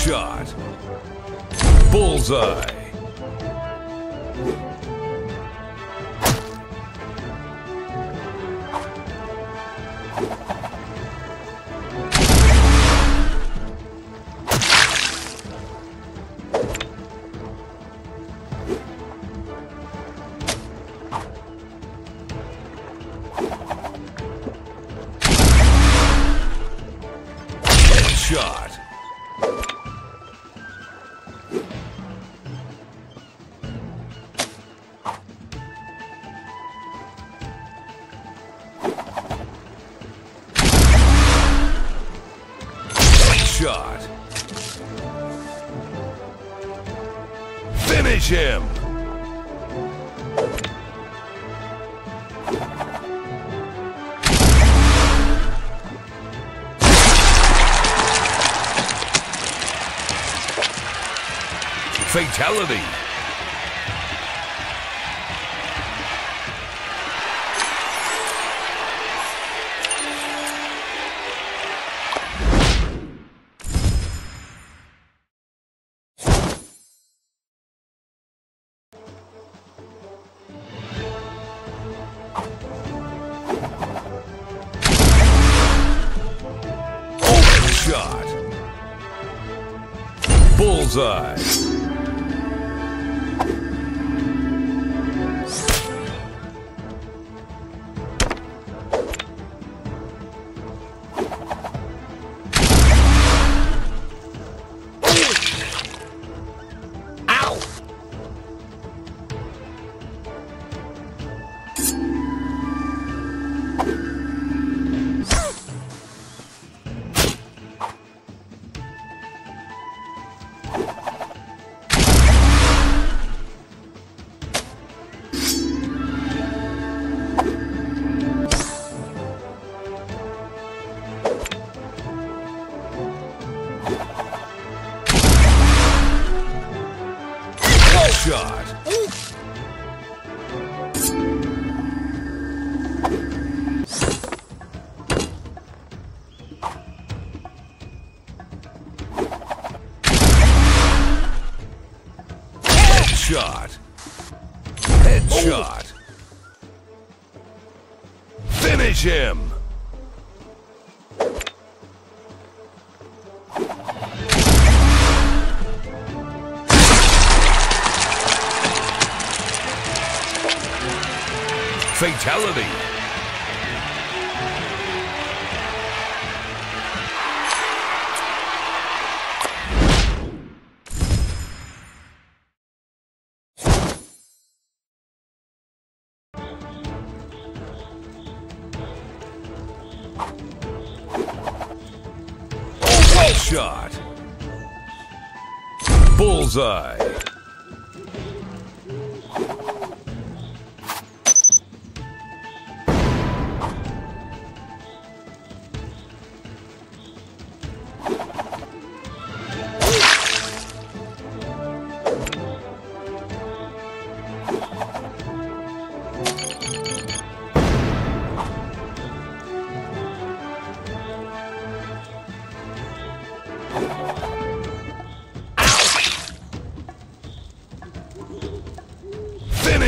Headshot. Bullseye. Headshot. Shot. Finish him. Fatality. Bullseye. Shot. Headshot. Headshot. Finish him. Fatality. Shot. Bullseye.